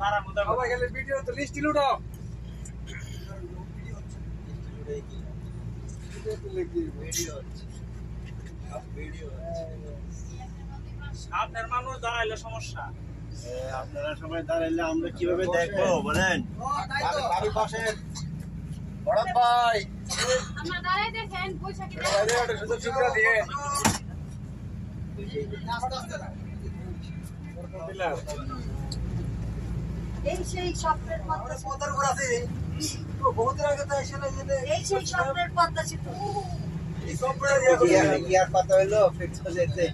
তারা সবাই গেলে ভিডিও তো লিস্ট লুটো সামনের মানুষ দাঁড়াইলে সমস্যা। আপনারা সবাই দাঁড়াইলে আমরা কীভাবে দেখব? বলেন। পাশের বড় ভাই। আমরা দাঁড়াই দেখেন বৈশাখী সুযোগ সুবিধা দিয়ে। এই সেই স্বপ্নের পদ্মা সেতু। উপর আছে। বহুদিন আগে তো এসে না যেতে। এই সেই স্বপ্নের পদ্মা সেতু এই সবগুলো দিয়ে ইয়ার ইয়ার কথা হইল? ফিক্স হয়ে যেতে।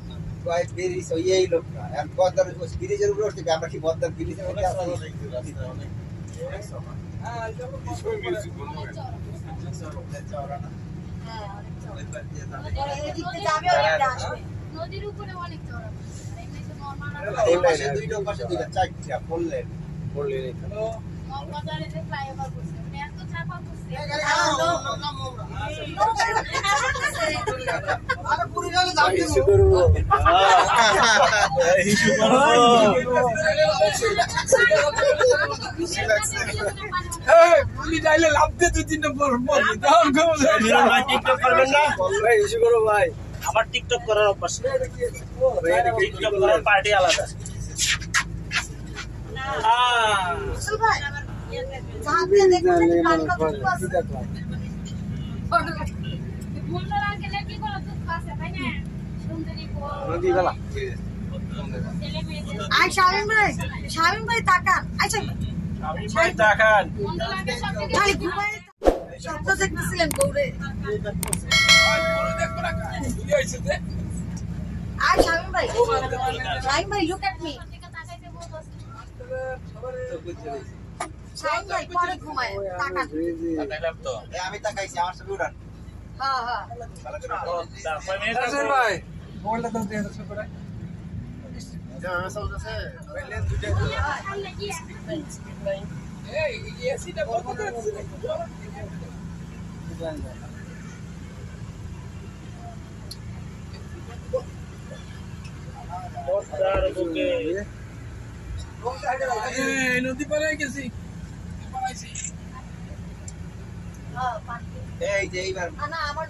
কয়েক ব্রিজ হইয়েই লোক না। এখন পদ্মার ব্রিজের উপরে উঠতে আমরা কি পদ্মার ব্রিজের মধ্যে আছি? হ্যাঁ যেমন হ্যাঁ নদীর উপরে অনেক চড়া এই পাশে দুইটা পাশে দুইটা চারটা বললেন মানে পুরি যাইলে লাভ দে দুই তিনটা করবেন না ইস্যু করো ভাই আমার টিকটক করার অভ্যাস নেই। টিকটক করার পার্টি আলাদা শব্দ দেখতেছিলেন গৌরে আয় শামীম ভাই। শামীম ভাই লুক এট মি আমি তাকাইছি আমার আসেন আছে? ভাই মোবাইলটা দাও দিয়ে করে যেভাবে চলতেছে সামনে নদী পারে গেছি এই যে এইবার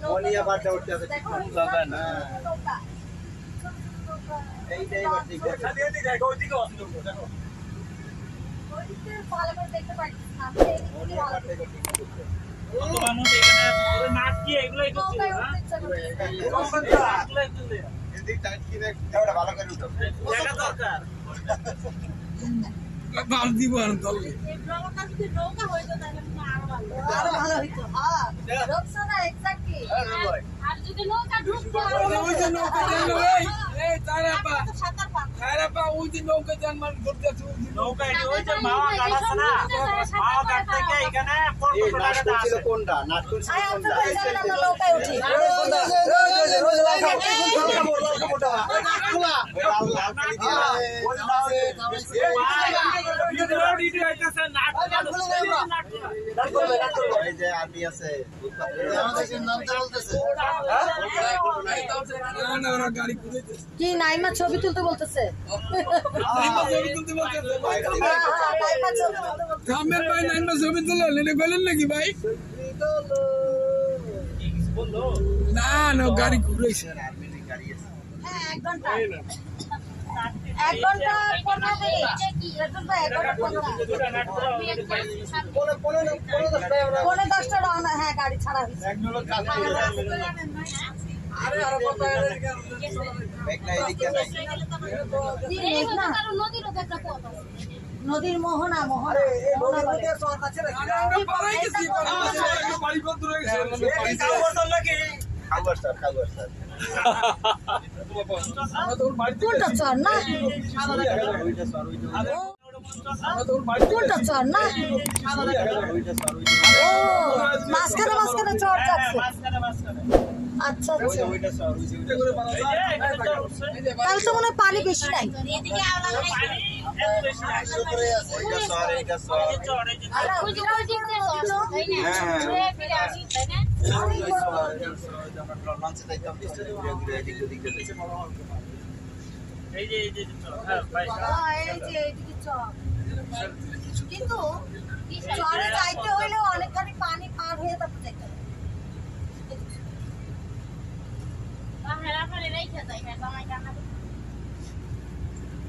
নৌকা বারটা উঠতে আছে দেখো, ঠিক বাবা না। নৌকা। ছোট ছোট নৌকা। এই যে এইবার ঠিক আছে খালি এদিকে দেখো ওইদিকে অস্ত দেখো দেখ দরকার বাল দিব আর ব্লগটা যদি নৌকা কোনটা আছে কি নাইমা ছবি তুলতে বলতেছে ছবি তুলতে বলতেছে ভাই হ্যাঁ, হ্যাঁ, নাইমা ছবি ভাই তুলে লেনে গেলেন নাকি ভাই না না গাড়ি হ্যাঁ, ঘণ্টা। পনেরো ভাই, দশটা রওনা, হ্যাঁ, গাড়ি ছাড়া হয়েছে। মেঘনা এদিকে নাই কি এই মেঘ না? হতো কারণ নদীরও তো একটা পথ আছে। নদীর মোহনা মোহনা কোনটা চর না কোনটা চর না ও মাঝখানে মাঝখানে চর যাচ্ছে আচ্ছা আচ্ছা ওইটা স্যার ওইটা করে বানানো তাহলে তো মনে হয় পানি বেশি নাই কিন্তু চরে যাইতে হইলে অনেকখানি পানি পার হয়ে তারপর যেতে হবে বাংলা রাখালে রাইখা যাই না বাংলায় কান্না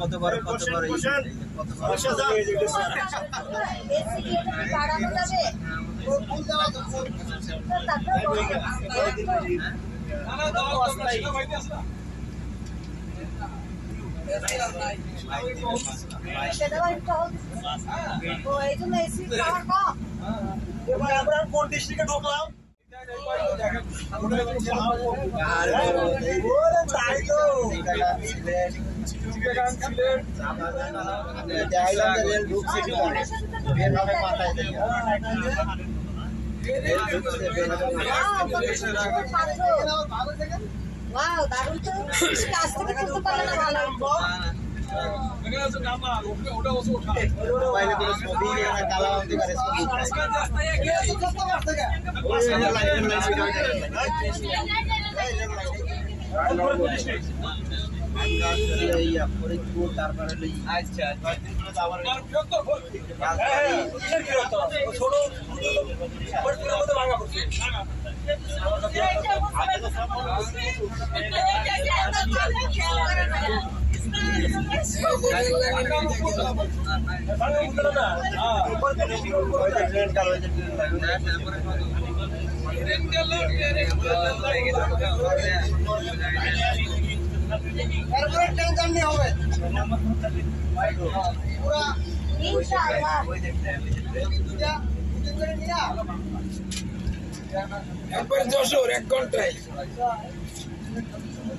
কত বড় আমরা কোন ডিস্ট্রিক্টে ঢুকলাম? দারুণ তো আসতে পারলে ভালো। আচ্ছা এরপরে ট্রেন এক ঘন্টায়।